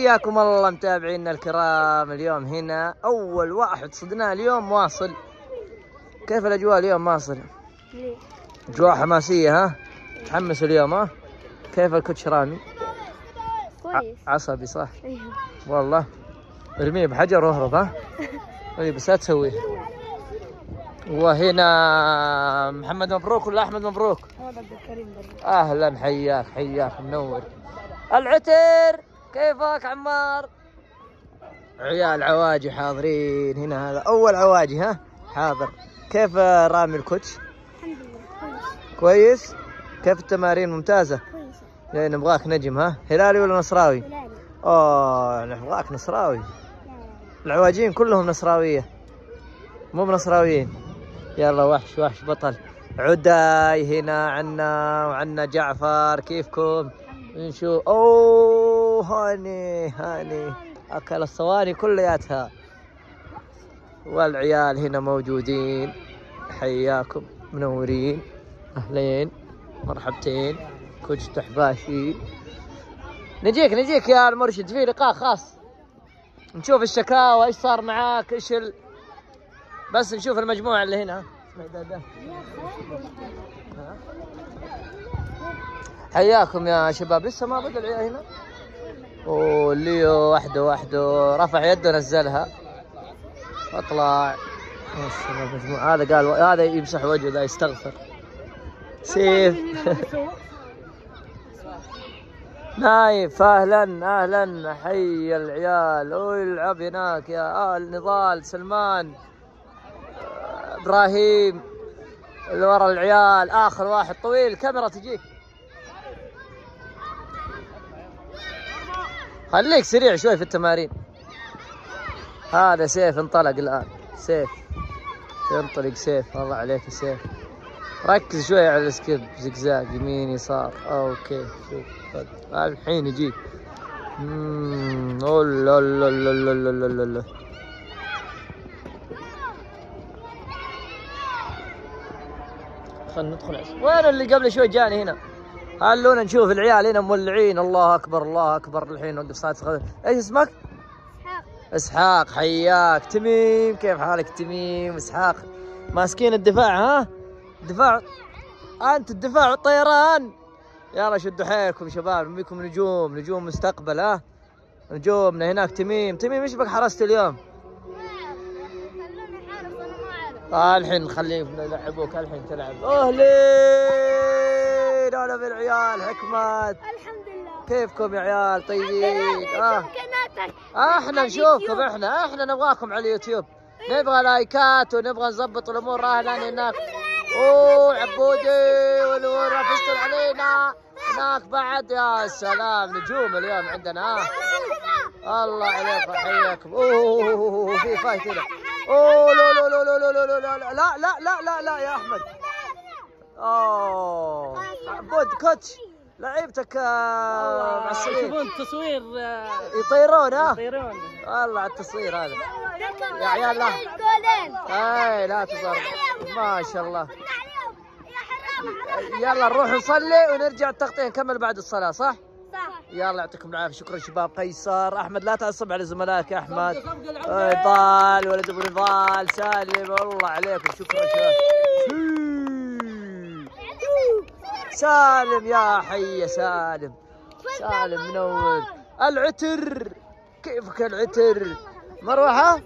حياكم الله متابعينا الكرام. اليوم هنا أول واحد صدناه اليوم واصل. كيف الأجواء اليوم واصل؟ أجواء حماسية ها؟ تحمس اليوم ها؟ كيف الكوتش رامي؟ كويس. عصبي صح؟ أيوه والله. ارميه بحجر واهرب ها؟ اي بس لا تسويه وهنا محمد مبروك ولا أحمد مبروك؟ هذا عبد الكريم أهلا حياك حياك منور. العتر! كيفك عمار؟ عيال عواجي حاضرين هنا. هذا أول عواجي ها؟ حاضر. كيف رامي الكوتش؟ الحمد لله كويس. كيف التمارين؟ ممتازة. كويس يعني نبغاك نجم ها؟ هلالي ولا نصراوي؟ هلالي. أوه نبغاك نصراوي. العواجين كلهم نصراوية. مو بنصراويين. يلا وحش وحش بطل. عداي هنا عنا وعنا جعفر كيفكم؟ نشوف أوه. هاني هاني. أكل الصواني كلياتها. والعيال هنا موجودين. حياكم منورين أهلين مرحبتين كوتش تحباشي. نجيك نجيك يا المرشد في لقاء خاص. نشوف الشكاوى إيش صار معاك إيش ال... بس نشوف المجموعة اللي هنا؟ حياكم يا شباب. لسه ما بدأ العيال هنا؟ اوه ليو وحده وحده رفع يده نزلها. اطلع. هذا قال هذا يمسح وجهه ذا يستغفر. سيف. نايف أهلا أهلا. حي العيال. ويلعب هناك يا آل نضال سلمان إبراهيم اللي ورا العيال. آخر واحد طويل الكاميرا تجيك. خليك سريع شوي في التمارين. هذا سيف انطلق الآن. سيف. ينطلق سيف. الله عليك يا سيف. ركز شوي على ال skill. زقزاق يمين يسار. okay شوف. طيب. الحين يجيك اممم الله الله الله الله الله الله خلنا ندخل وين اللي قبل شوي جاني هنا؟ خلونا نشوف العيال هنا مولعين. الله أكبر الله أكبر. الحين نوقف صلاه الغداء إيش اسمك؟ إسحاق. إسحاق حياك. تميم كيف حالك؟ تميم إسحاق. ماسكين الدفاع ها؟ دفاع أنت الدفاع والطيران. يلا شدوا حيلكم شباب نبيكم نجوم نجوم مستقبل ها؟ نجومنا هناك. تميم تميم إيش بك حرست اليوم؟ خلوني حارس أنا ما أعرف. آه الحين نخليك نلعبوك الحين تلعب. اهلين هلا بالعيال حكمات الحمد لله كيفكم يا عيال طيبين آه قناتك إحنا نشوفكم إحنا إحنا نبغاكم على اليوتيوب نبغى لايكات ونبغى نظبط الأمور أهلا هناك اوه عبودي والامور فستل علينا هناك بعد يا سلام نجوم اليوم عندنا ها الله عليك حياكم اوه في فايت هنا اوه لا لا لا لا لا لا لا لا لا لا لا لا لا يا احمد أوه. عبود كوتش لعيبتك آه، مع السليم يشوفون تصوير آه، يطيرون ها؟ يطيرون. والله على التصوير هذا. يا عيال لا. اي لا تظهر ما شاء الله. يلا نروح نصلي ونرجع التغطية. نكمل بعد الصلاة صح؟ صح. يلا يعطيكم العافية. شكرا شباب. قيصر أحمد لا تعصب على زملائك يا احمد ضال ولد أبو نضال سالم. والله عليكم. شكرا شباب. سالم يا حي يا سالم سالم منور. العتر. كيفك العتر؟ مروحة؟